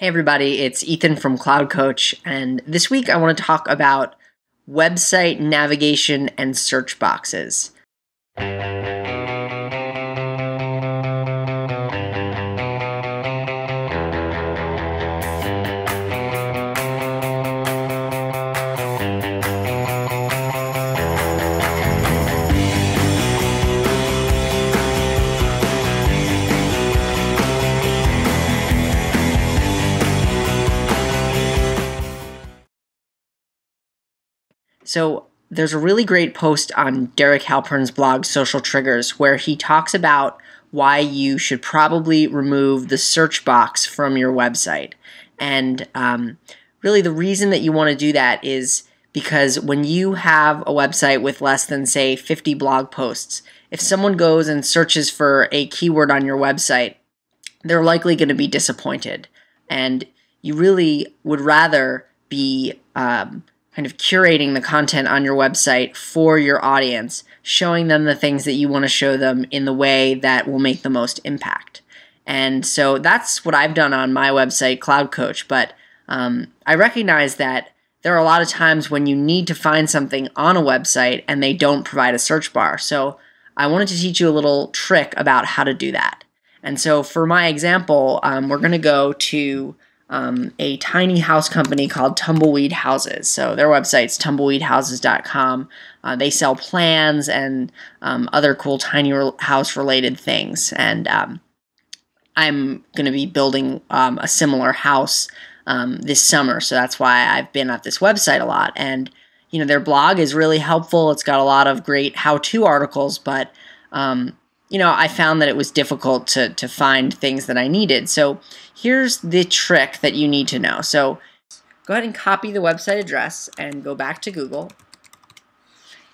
Hey everybody, it's Ethan from Cloud Coach, and this week I want to talk about website navigation and search boxes. So there's a really great post on Derek Halpern's blog, Social Triggers, where he talks about why you should probably remove the search box from your website. And um, really, the reason that you want to do that is because when you have a website with less than, say, 50 blog posts, if someone goes and searches for a keyword on your website, they're likely going to be disappointed. And you really would rather be um, kind of curating the content on your website for your audience, showing them the things that you want to show them in the way that will make the most impact. And so that's what I've done on my website, Cloud Coach. But um, I recognize that there are a lot of times when you need to find something on a website and they don't provide a search bar. So I wanted to teach you a little trick about how to do that. And so for my example, um, we're going to go to um, a tiny house company called Tumbleweed Houses. So their website's tumbleweedhouses.com. Uh, they sell plans and um, other cool tiny house related things. And um, I'm going to be building um, a similar house um, this summer. So that's why I've been at this website a lot. And, you know, their blog is really helpful. It's got a lot of great how to articles, but um, you know, I found that it was difficult to, to find things that I needed. So here's the trick that you need to know. So go ahead and copy the website address and go back to Google.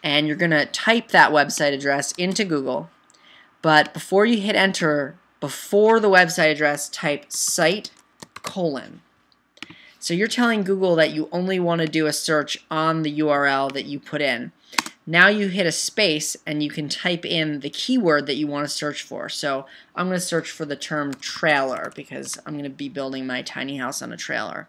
And you're going to type that website address into Google. But before you hit enter, before the website address, type site colon. So you're telling Google that you only want to do a search on the URL that you put in. Now you hit a space and you can type in the keyword that you want to search for. So I'm going to search for the term trailer because I'm going to be building my tiny house on a trailer.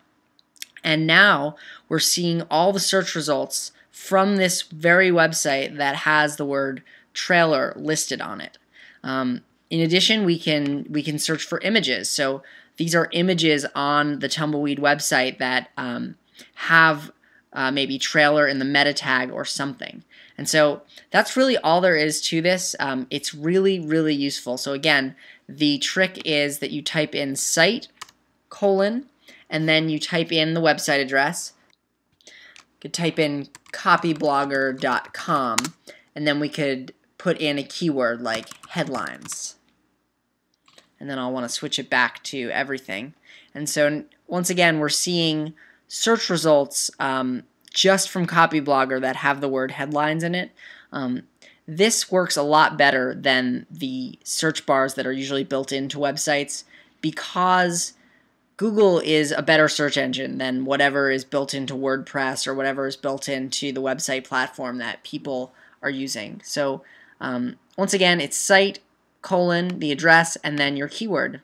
And now we're seeing all the search results from this very website that has the word trailer listed on it. Um, in addition, we can we can search for images. So these are images on the Tumbleweed website that um, have uh, maybe trailer in the meta tag or something. And so that's really all there is to this. Um, it's really, really useful. So again, the trick is that you type in site colon and then you type in the website address. You could type in copyblogger.com and then we could put in a keyword like headlines. And then I'll want to switch it back to everything. And so once again, we're seeing search results um, just from Copyblogger that have the word headlines in it. Um, this works a lot better than the search bars that are usually built into websites because Google is a better search engine than whatever is built into WordPress or whatever is built into the website platform that people are using. So um, once again, it's site colon the address and then your keyword.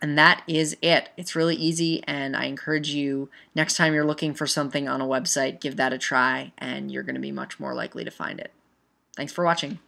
And that is it. It's really easy, and I encourage you next time you're looking for something on a website, give that a try, and you're going to be much more likely to find it. Thanks for watching.